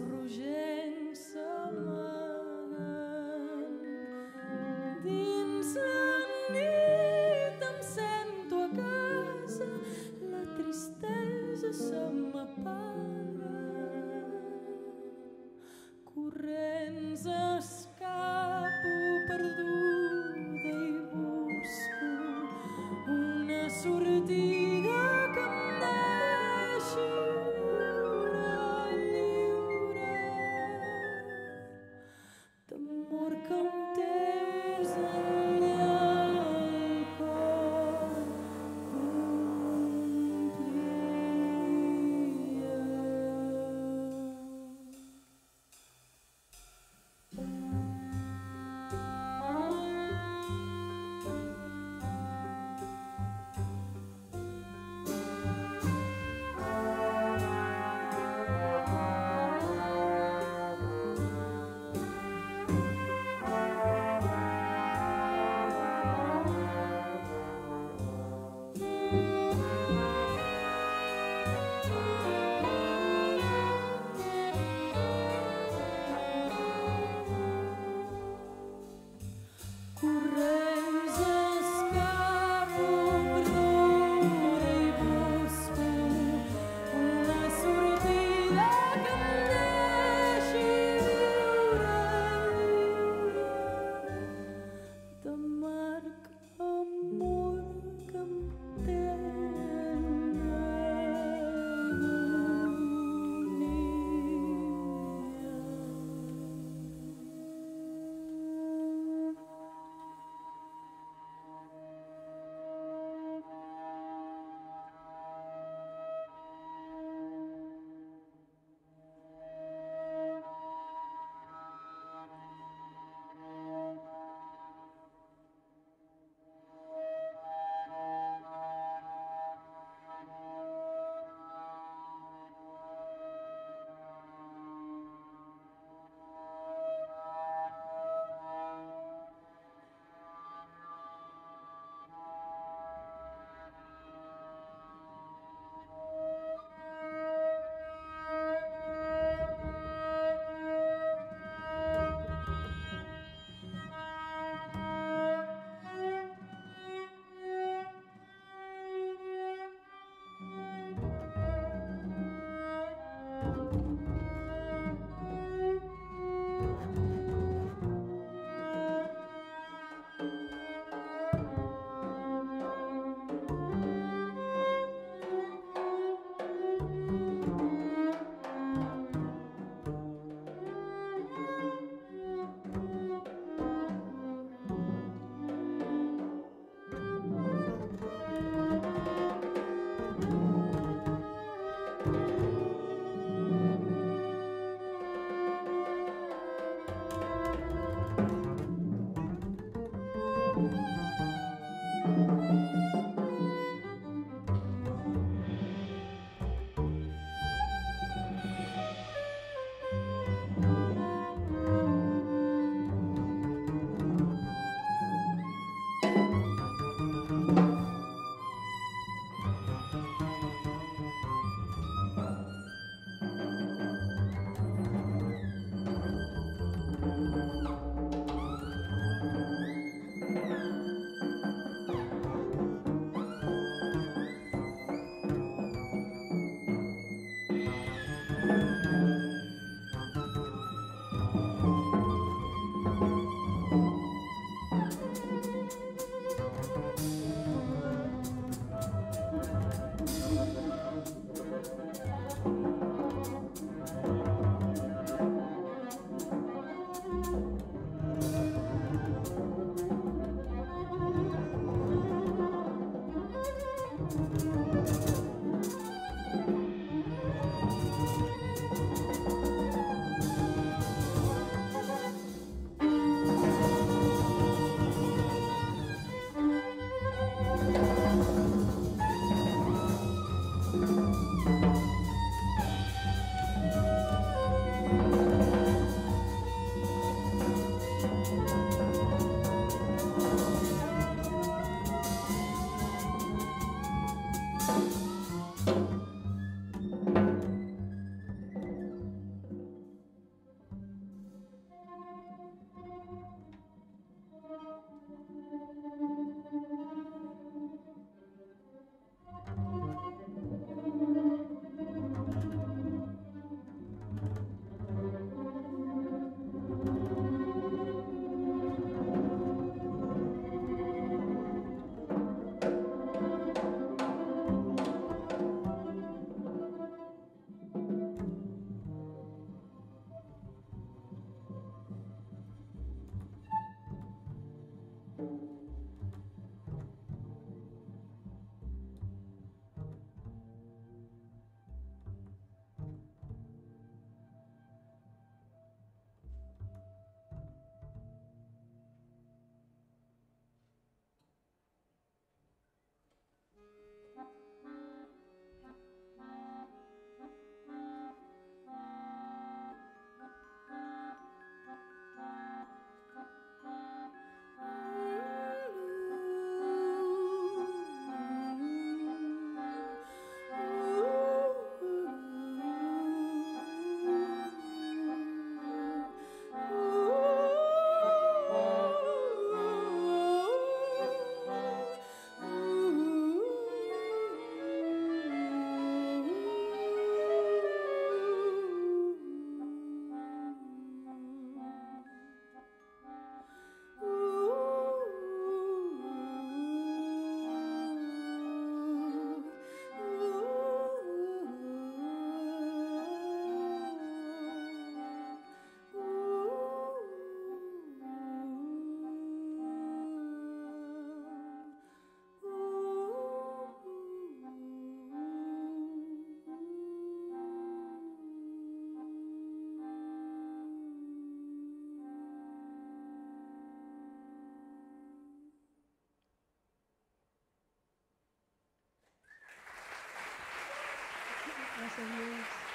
róży Also moves.